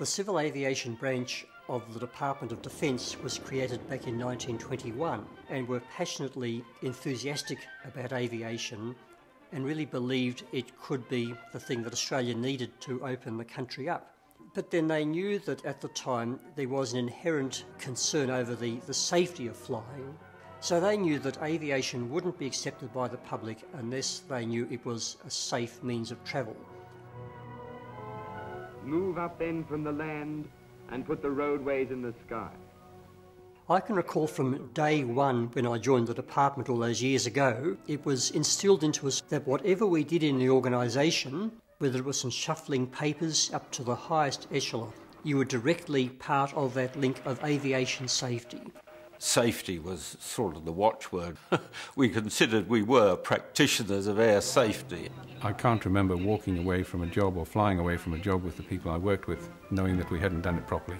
The Civil Aviation Branch of the Department of Defence was created back in 1921 and were passionately enthusiastic about aviation and really believed it could be the thing that Australia needed to open the country up. But then they knew that at the time there was an inherent concern over the, the safety of flying. So they knew that aviation wouldn't be accepted by the public unless they knew it was a safe means of travel. Move up then from the land and put the roadways in the sky. I can recall from day one when I joined the department all those years ago, it was instilled into us that whatever we did in the organisation, whether it was from shuffling papers up to the highest echelon, you were directly part of that link of aviation safety safety was sort of the watchword. we considered we were practitioners of air safety. I can't remember walking away from a job or flying away from a job with the people I worked with knowing that we hadn't done it properly.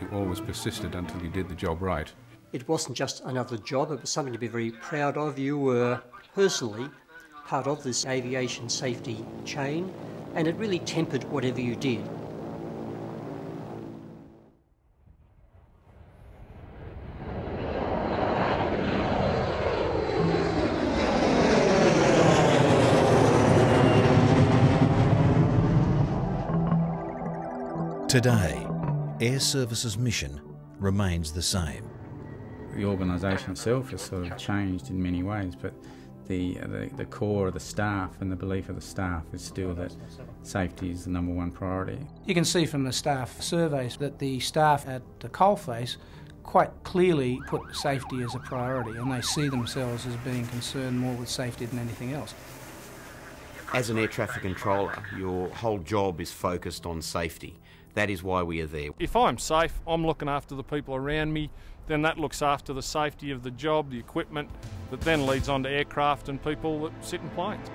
You always persisted until you did the job right. It wasn't just another job, it was something to be very proud of. You were personally part of this aviation safety chain, and it really tempered whatever you did. Today, Airservices mission remains the same. The organisation itself has sort of changed in many ways, but the, uh, the, the core of the staff and the belief of the staff is still that safety is the number one priority. You can see from the staff surveys that the staff at the coalface quite clearly put safety as a priority and they see themselves as being concerned more with safety than anything else. As an air traffic controller, your whole job is focused on safety. That is why we are there. If I'm safe, I'm looking after the people around me, then that looks after the safety of the job, the equipment, that then leads on to aircraft and people that sit in planes.